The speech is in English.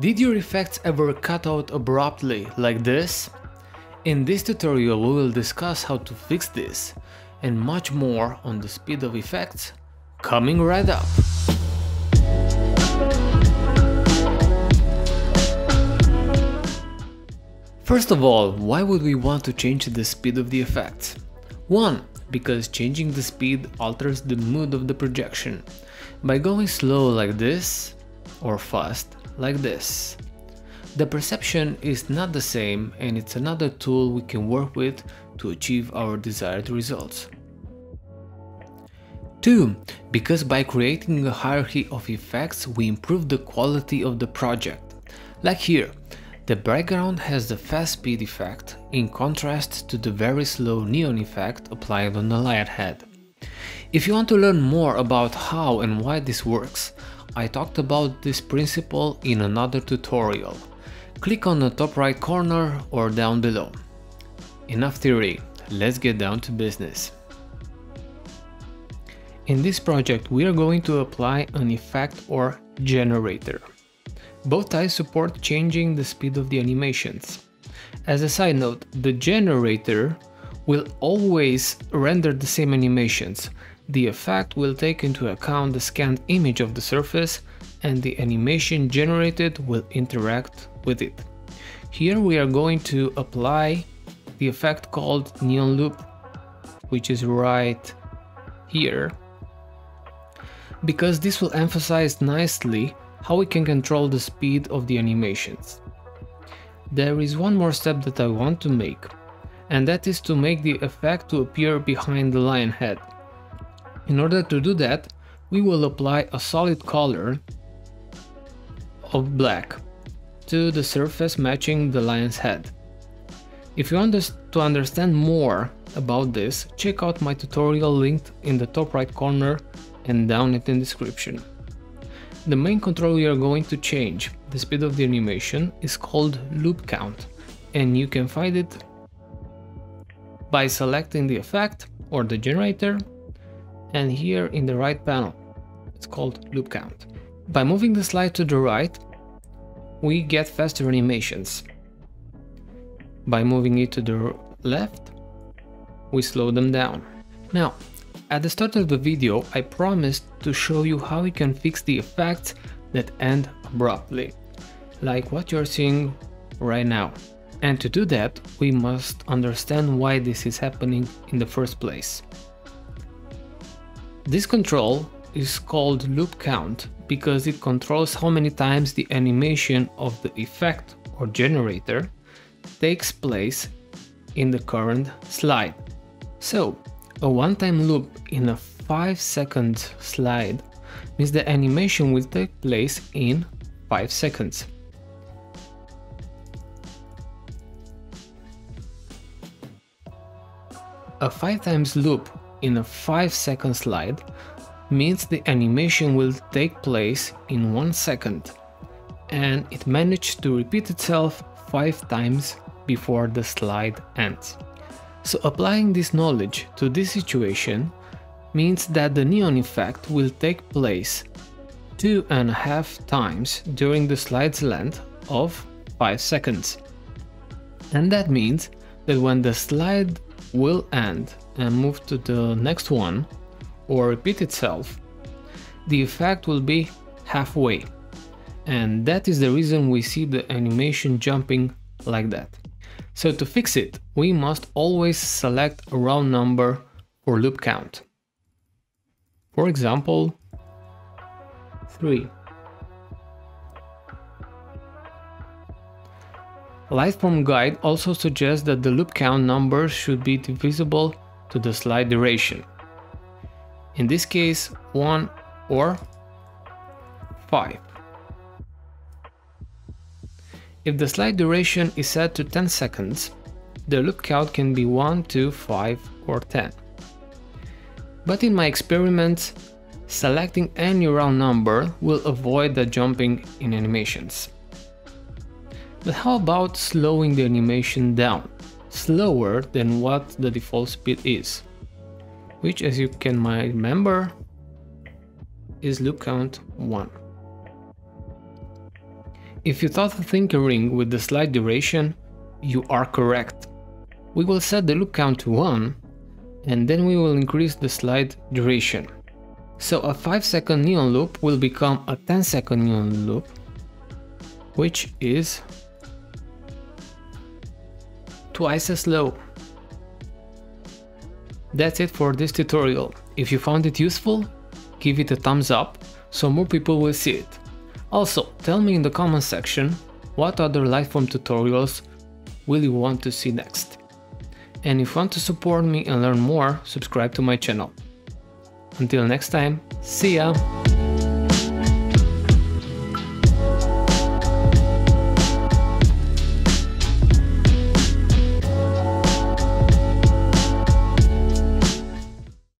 Did your effects ever cut out abruptly like this? In this tutorial we will discuss how to fix this and much more on the speed of effects coming right up. First of all, why would we want to change the speed of the effects? 1. Because changing the speed alters the mood of the projection. By going slow like this, or fast like this. The perception is not the same and it's another tool we can work with to achieve our desired results. 2. Because by creating a hierarchy of effects we improve the quality of the project. Like here, the background has the fast speed effect, in contrast to the very slow neon effect applied on the light head. If you want to learn more about how and why this works, I talked about this principle in another tutorial. Click on the top right corner or down below. Enough theory, let's get down to business. In this project we are going to apply an effect or generator. Both types support changing the speed of the animations. As a side note, the generator will always render the same animations. The effect will take into account the scanned image of the surface and the animation generated will interact with it. Here we are going to apply the effect called neon loop, which is right here, because this will emphasize nicely how we can control the speed of the animations. There is one more step that I want to make, and that is to make the effect to appear behind the lion head. In order to do that, we will apply a solid color of black to the surface matching the lion's head. If you want to understand more about this, check out my tutorial linked in the top right corner and down it in description. The main control we are going to change, the speed of the animation, is called loop count and you can find it by selecting the effect or the generator and here in the right panel it's called loop count. By moving the slide to the right we get faster animations. By moving it to the left we slow them down. Now at the start of the video, I promised to show you how you can fix the effects that end abruptly, like what you're seeing right now. And to do that, we must understand why this is happening in the first place. This control is called loop count because it controls how many times the animation of the effect or generator takes place in the current slide. So a one-time loop in a 5 second slide means the animation will take place in 5 seconds. A 5 times loop in a 5 second slide means the animation will take place in 1 second and it managed to repeat itself 5 times before the slide ends. So applying this knowledge to this situation means that the neon effect will take place two and a half times during the slide's length of 5 seconds. And that means that when the slide will end and move to the next one or repeat itself, the effect will be halfway. And that is the reason we see the animation jumping like that. So to fix it, we must always select a round number for loop count. For example, 3. Lightform Guide also suggests that the loop count number should be divisible to the slide duration. In this case, 1 or 5. If the slide duration is set to 10 seconds, the loop count can be 1, 2, 5 or 10. But in my experiments, selecting any round number will avoid the jumping in animations. But how about slowing the animation down, slower than what the default speed is, which as you can remember is loop count 1. If you thought of tinkering with the slide duration, you are correct. We will set the loop count to 1 and then we will increase the slide duration. So a 5 second neon loop will become a 10 second neon loop, which is twice as low. That's it for this tutorial. If you found it useful, give it a thumbs up so more people will see it. Also, tell me in the comment section what other Lightform tutorials will you want to see next. And if you want to support me and learn more, subscribe to my channel. Until next time, see ya!